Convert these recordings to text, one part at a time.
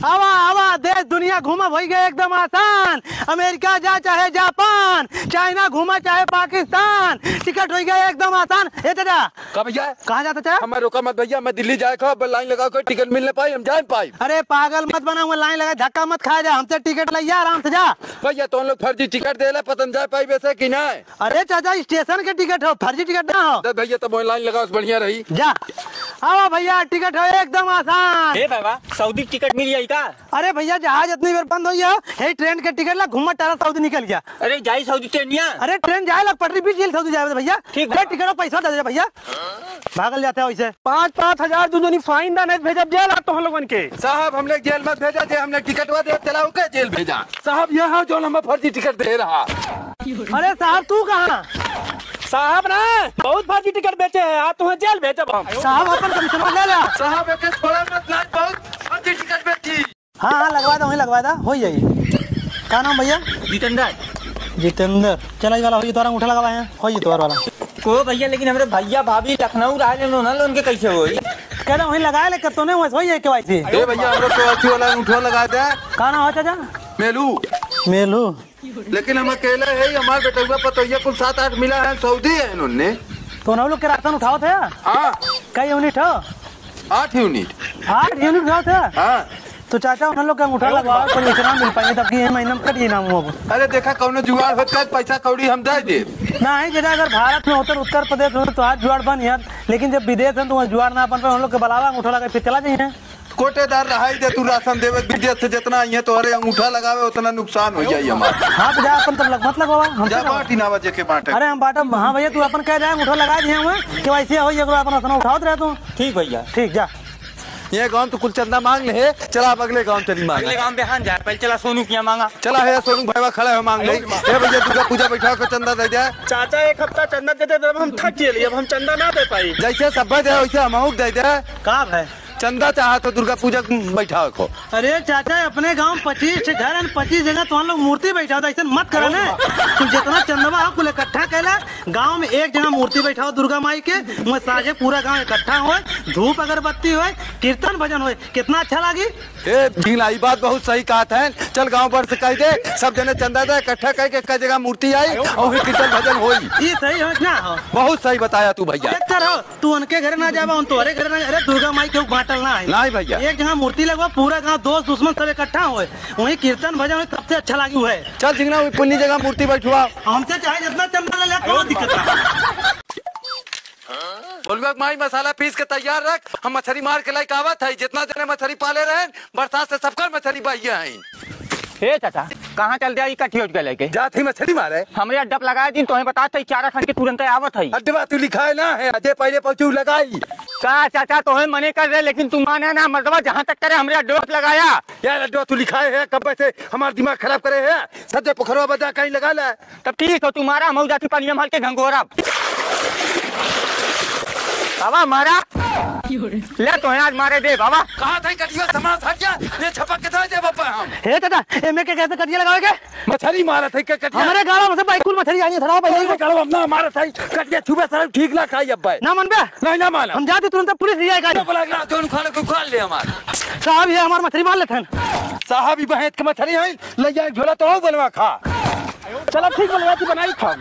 आवा आवा देश दुनिया घूमा हो गए एकदम आसान। अमेरिका जा चाहे जापान चाइना घूमा चाहे पाकिस्तान। टिकट हो गया एकदम आसान। ए चाचा कब भैया कहाँ जाता चाचा? हमें रोका मत भैया मैं दिल्ली जाए खा लाइन लगा कोई टिकट मिलने पाई हम जाए पाई। अरे पागल मत बना हुआ लाइन लगा धक्का मत खाया जा हमसे टिकट लिया आराम से जा। भैया तो लोग फर्जी टिकट दे पतन जाए पाई वैसे कि ना अरे चाचा स्टेशन के टिकट हो फर्जी टिकट ना हो। तो भैया तो लाइन लगा बढ़िया रही। जा। आवा भैया टिकट हो एकदम आसान। बाबा सऊदी टिकट मिल का अरे भैया जहाज़ इतनी देर बंद हो। गया है ट्रेन के टिकट ला घूमा टारा सऊदी निकल गया। अरे जाई सऊदी ट्रेनिया अरे ट्रेन जाए लग पटरी बीच जेल सऊदी जाए भैया। ठीक। अरे टिकट पैसा दे दे भैया। भागल जाते हैं वैसे पाँच पाँच हज़ार तू जोनी फाइन ना नहीं भेजब जेल आप तो हम लोगन के। साहब हमने जेल मत भेजा जे हमने टिकट वा दे चलाओ के जेल भेजा। साहब यह जो हमें फर्जी टिकट दे रहा। अरे साहब तू कहाँ? साहब ना बहुत फर्जी टिकट बेचे हैं। आप तुम्हें जेल भेजब हम। साहब अपन कमीशन ले लिया साहब एक थोड़ा मत बहुत हाँ हाँ लगवा दो वहीं लगवा दो हो जाएगी। क्या नाम भैया? जितेंद्र। जितेंद्र। चला वाला हो तुम्हारा अंगूठा लगावा है। हो ये तुम्हारा वाला। को भैया लेकिन हमारे भैया भाभी लखनऊ रहे ना लोन के कैसे होई कह रहा वहीं लगाया लेकर तो नहीं हो जाए के वाई ए भैया हम लोग तो अच्छी वाला अंगूठा लगा दे। कहा नाम हो चाचा? मेलू। मेलू। लेकिन हम अकेले है हमारे बेटुआ पतोहिया कुल सात आठ मिला है सऊदी है इन्होंने। तो हम लोग के राशन उठाओ थे? हाँ। कई यूनिट हो? आठ यूनिट। आठ यूनिट उठाओ थे? हाँ। तो चाचा उन लोग का अंगूठा लगवाओ तो इतना मिल पाएँगे तब की महीना में कटिए ना मुँह अरे देखा कौनो जुगाड़ होत का पैसा कौड़ी हम दे दे। ना ही जगह अगर भारत में होते उत्तर प्रदेश में तो आज जुआड़ बन यार। लेकिन जब विदेश है तो वहाँ जुआड़ ना बन पाए हम लोग के बलावा अंगूठा लगा फिर चला जाइए कोटेदार रहा दे तू राशन देवे विदेश से जितना आई है तो अरे अंगूठा लगावे उतना नुकसान हो जाई हमारा। हाँ तो जा अपन तब लग मत लगवा हम जा बाटी ना बजे के बाटे। अरे हम बाटा हाँ भैया तू अपन कह जाए अंगूठा लगा दिए हुए कि वैसे हो ये अपन अपना उठाओ रहे तू। ठीक भैया। ठीक जा। ये गाँव तो कुल चंदा मांग ले चला अब अगले गाँव चली मांग। अगले गाँव पे हान जाए पहले चला सोनू किया मांगा। चला है सोनू भाईवा खड़ा है मांग ले। ए भैया दुर्गा पूजा बैठा कर चंदा दे जाए चाचा एक हफ़्ता चंदा दे दे हम थक गए अब हम चंदा ना दे पाई। जैसे सब दे वैसे हम दे दे। का है चंदा चाहा तो दुर्गा पूजा बैठा को अरे चाचा अपने गाँव पच्चीस घर है पच्चीस जगह तो लोग मूर्ति बैठा ऐसा मत करो ना। तू जितना चंदवा हो कुल इकट्ठा कैला गाँव में एक जगह मूर्ति बैठाओ दुर्गा माई के मैं साझे पूरा गाँव इकट्ठा हो धूप अगरबत्ती हो कीर्तन भजन हो कितना अच्छा लगी। ये बात बहुत सही कहा था चल गाँव पर से कह दे सब जने चंदा दे इकट्ठा कह के कई जगह मूर्ति आई और कीर्तन भजन ये सही हो ना हो। बहुत सही बताया तू भैया। एक तू उनके घर ना जावा तोहरे घर ना अरे दुर्गा माई के बांटल ना है। नहीं भैया। एक जहाँ मूर्ति लगवा पूरा गाँव दोस्त दुश्मन सब इकट्ठा हुए। वही कीर्तन भजन सबसे अच्छा लगी हुए है। चल झिंगना पुण्य पुन्नी जगह मूर्ति बैठवा हमसे चाहे जितना चंदा ले ले कोई दिक्कत नहीं बोलबा माई मसाला पीस के तैयार रख। हम मछली मार के लायक आवत है। जितना देर मछली पाले रहे बरसात से सबका मछली बहिया है। हे चाचा कहाँ चल जाई कठी उठ के लेके? जात ही मछली मारे। हमरे अड्डा लगाए दिन तुम्हें बता था चारा खन के तुरंत आवत है अड्डवा तू लिखाए ना है अजय पहले पहुंचू लगाई। का चाचा तुम्हें मने कर रहे लेकिन तुम माने ना मर्दबा जहाँ तक करे हमरे अड्डा लगाया। यार अड्डवा तू लिखाए है कब से हमारा दिमाग खराब करे है सज्जे पोखरवा बजा कहीं लगा ले। तब ठीक हो तुम्हारा मऊ जाती पानी में के घंगोरा बाबा मारा। ले तो आज मारे दे बाबा। कहाँ था कटिया? समाज हट जा। ये छपक के दे बापा हम हे चाचा एमे के कैसे कटिया लगाओगे? मछली मारा था कटिया। हमारे गाँव में से बाइकुल मछली आई थोड़ा पहले ही हम ना मारा था कटिया। छुबे सर ठीक ना खाई अब भाई। ना मन बे नहीं ना माना। हम जाते तुरंत पुलिस ले आएगा। बोला ना दोनों खाने को खा ले हमारे। साहब ये हमारे मछली मार लेते हैं। साहब ही बहत के मछली है। ले जाए झोला तो हो बनवा खा। चलो ठीक बनवा की बनाई खा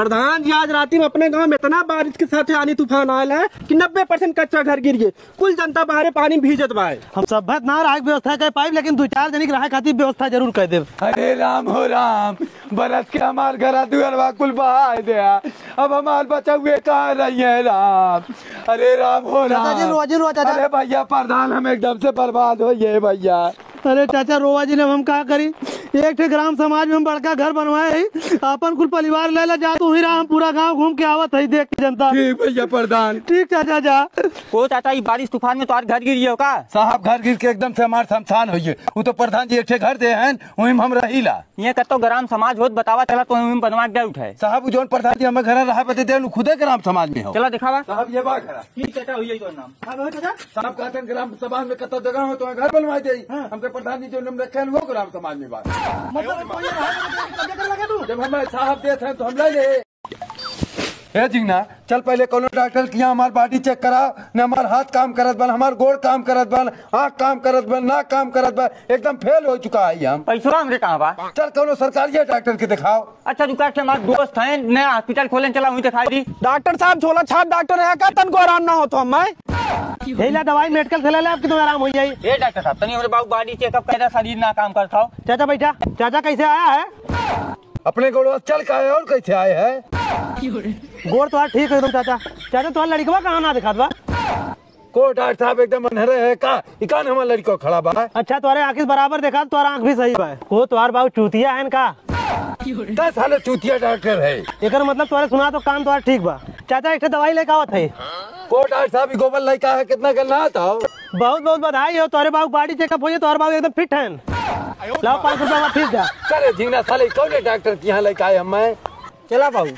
प्रधान जी आज रात में अपने गाँव में इतना बारिश के साथ आनी तूफ़ान आयल है कि 90 परसेंट कच्चा घर गिर गए कुल जनता बाहर पानी भीजत बा हम सब भत ना रहा व्यवस्था कर पाइब लेकिन दो चार जनी के रहा खातिर व्यवस्था ज़रूर कर देव अरे राम हो राम बरस के हमार घर दुअरवा कुल बहा दे अब हमार बचा हुए कहाँ रही है राम? अरे राम हो राम। अरे भैया प्रधान हम एकदम से बर्बाद हो ये भैया। अरे चाचा रोवा जी ने हम कहा करी? एक ठे ग्राम समाज में हम बड़का घर बनवाए अपन कुल परिवार ले ला जा तू ही रहा हम पूरा गाँव घूम के आवत है देख के जनता। ठीक भैया प्रधान। ठीक चाचा जा। ओ चाचा ये बारिश तूफ़ान में तो आज घर गिरी हो का? साहब घर गिर के एकदम से हमारे शमशान होइए। वो तो प्रधान जी एक ठे घर दे हैं वही हम रहीला ये कतो ग्राम समाज होत बतावा चला तो हम बनवा के उठाए साहब जौन प्रधान जी हमें घर रहा बते दे खुदे ग्राम समाज में हो। चला दिखावा। साहब ये बात है ठीक चाचा हुई तो नाम। साहब कहते ग्राम समाज में कतो जगह हो तो घर बनवाई दे। हमके प्रधान जी जो नाम रखे हैं वो ग्राम समाज में बात। जब हमें साहब देते हैं तो हम ले ले। ए जिंगना चल पहले कोनो डॉक्टर के यहाँ हमार बॉडी चेक कराओ न हमार हाथ काम करत बन हमार गोड़ काम करत बन आँख काम करत बन नाक काम करत बन एकदम फेल हो चुका है हम। पैसा हमरे कहाँ बा चल कोनो सरकारी डॉक्टर के दिखाओ। अच्छा तू क्या हमारे दोस्त हैं नया हॉस्पिटल खोले चला वहीं दिखाई दी। डॉक्टर साहब झोला छाप डॉक्टर है का तन को आराम ना हो तो हम हेला दवाई मेडिकल से ले ले आपकी तो आराम हो जाई ए डॉक्टर साहब तनी हमरे बाबू बॉडी चेकअप कर शरीर ना काम करता हो। चाचा बैठा चाचा कैसे आया है? अपने गोड़वा चल का है और कैसे आए है? गोड़ तो ठीक है एकदम चाचा। चाचा तुम्हारा लड़कवा कहाँ ना दिखात बा? को डॉक्टर साहब एकदम अनहरे है का इकान हमार लड़को खड़ा बा। अच्छा तुम्हारे आँख बराबर देखा तुम्हारा आँख भी सही बा। हो तुम्हार बाबू चूतिया है का दस साले चूतिया डॉक्टर है। एकर मतलब तुम्हारे सुना तो काम तुम्हारा ठीक बा। चाचा एक दवाई लेके आवत है। को डॉक्टर साहब ई गोबर लड़का है कितना गलना आता हो बहुत बहुत बधाई हो तुम्हारे बाबू बॉडी चेकअप हो तुम्हारे बाबू एकदम फिट है। लाओ पाँच रुपया फ़ीस जा। करे झिंगना साले कौन डॉक्टर के यहाँ लेके आए हम। चला बाबू।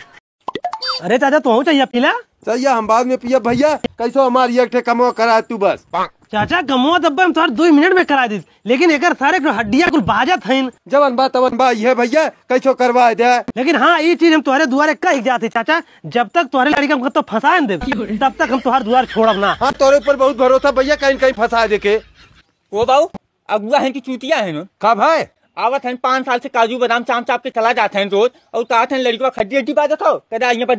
अरे चाचा तू चाहिए पीला? चाहिए हम बाद में पिया भैया कैसो हमारी एक कमो करा तू बस? चाचा गमुआ दब्बा में तुम्हारे दो मिनट में करा दी लेकिन एक सारे हड्डिया कुल बाजत है जवन बा तवन बा ये भैया कैसो करवा दे? लेकिन हाँ ये चीज़ हम तुम्हारे दुआरे कह जाते चाचा। जब तक तुम्हारे लड़का हमको तो फंसा दे तब तक हम तुम्हारे दुआर छोड़ब ना। हाँ तोरे ऊपर बहुत भरोसा भैया कहीं कहीं फंसा दे के वो बाबू अगुआ है की चूतिया है? ना का भाई आवत हैं पाँच साल से काजू बादाम चाम चाप के चला जाते हैं रोज और कहा था लड़की खड्डी हड्डी पा देखो कदा यहाँ पर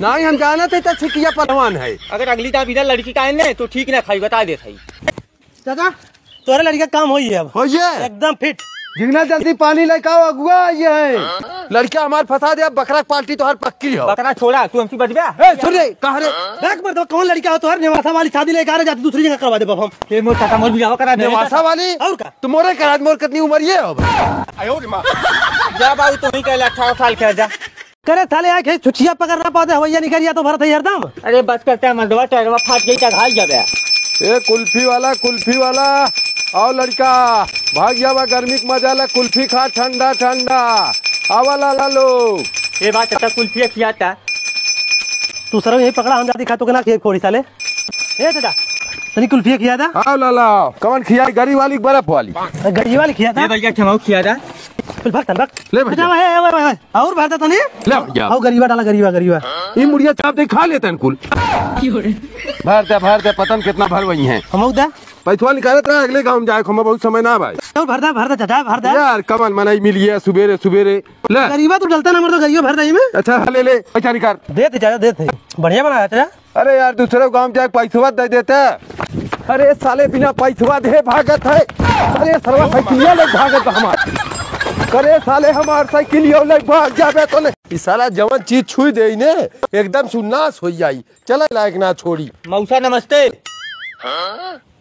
नहीं हम जाना थे तो छिकिया परवान है। अगर अगली दाम इधर लड़की का है तो ठीक ना खाई बता दे खाई। चाचा लड़की लड़का काम हो अब। हो एकदम फिट जिगना जल्दी पानी लेके आओ अगुआ ये है। लड़का हमार फंसा दे अब बकरा पार्टी तो हर पक्की हो। बकरा छोड़ा तू हमसे बच गया? ए सुन रे कहा रे? देख मर तो कौन लड़का हो तुम्हारे निवासा वाली शादी लेके आ रहे जाती दूसरी जगह करवा दे बाप हम। ये मोर चाचा मोर बियाह करा दे। नेवासा वाली? और का? तुम्हारे करा मोर कितनी उम्र ये हो आयो रे माँ। जा बाबू तुम ही कह अठारह साल के जा। करे थाले आके छुचिया पकड़ ना पाते हवैया निकल तो भरत है हरदम। अरे बस करता है मंडवा टैरवा फाट गई घाल जा गया ए कुल्फी वाला कुल्फी वाला आओ लड़का। भाग जावा गर्मी के मज़ा ला कुल्फी खा ठंडा ठंडा। आवा ला ला लो। ये बात चाचा कुल्फी खियाता तू सर यही पकड़ा हम जाती खातों के ना खेत फोड़ी साले। ए चाचा तनी कुल्फी खिया था आओ ला ला कौन खिया गरी वाली बर्फ़ वाली। गड़ी वाली खिया था ये भैया खमाऊ खिया था भाग तन भाग। ले भैया। जा। और भरता तनी। ले भैया आओ गरीबा डाला गरीबा गरीबा। ये मुड़िया चाप दे खा लेते कुल। भर दे भर दे पतन कितना भर वही है। हम दा पैसवा निकालत रहे अगले गाँव में जाए बहुत समय ना भाई। और भरता भरता चाचा भरता यार कमल मनाई मिली है सुबेरे सुबेरे। ले। गरीबा तू डलता ना मर तो गरीबा भरता ही में। अच्छा ले ले पैसा निकाल। दे दे चाचा दे दे। बढ़िया बनाया चाचा। अरे यार दूसरे गाँव जाके पैसवा दे देते। अरे साले बिना पैसवा दे भागत है। अरे सरवा भागत हमार। अरे साले हमार साइकिलिया ले भाग जाबे तो नहीं साला जवन चीज़ छुई दे ने एकदम सुन्नास हो जाई। चला लायक ना छोड़ी। मौसा नमस्ते।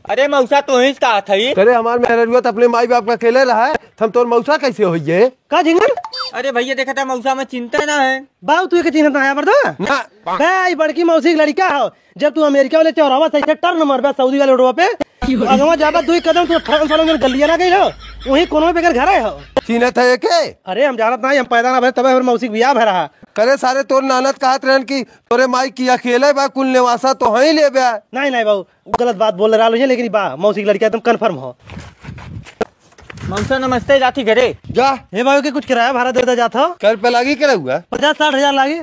अरे मौसा तो ही कहा था ये? अरे हमार तो अपने माई बाप का अकेले रहा है हम तोर मौसा कैसे होइए का झिंगन अरे भैया देखा था मौसा में चिंता ना है। बाबू तू एक चिन्ह आया मर्दा ना। बड़की मौसी की लड़का हो। जब तू अमेरिका वाले चौराहा से टर्न मारबा सऊदी वाले रोड पे अगवा जाबा दुई कदम तू गलिया ना गई हो। वही कोनो में बेकर घर है? हो है के अरे हम जानत नहीं हम पैदा ना भरे तबे हमर मौसी बियाह भरा। करे सारे तोर नानत कहत रहन की तोरे माई की अकेले बा कुल निवासा तो ही ले बा। नहीं नहीं बाबू गलत बात बोल रहा है लेकिन बा मौसी की लड़का एकदम कंफर्म हो। मौसा नमस्ते जाती घरे। जा। हे बाबू के कुछ किराया भाड़ा देता जाता हो। कर पे लागी करे हुआ पचास साठ हज़ार लागे।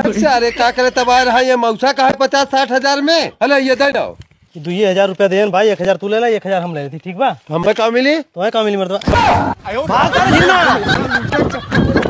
अच्छा अरे का करे तब आ रहा है ये मौसा का है पचास साठ हज़ार में? अरे ये दे दो। दुई हज़ार रुपया दे भाई एक हज़ार तू ले ला एक हज़ार हम ले थी ठीक बा? हमें कहा मिली? तुम्हें कहा मिली मर्दवा भाग कर झिंगना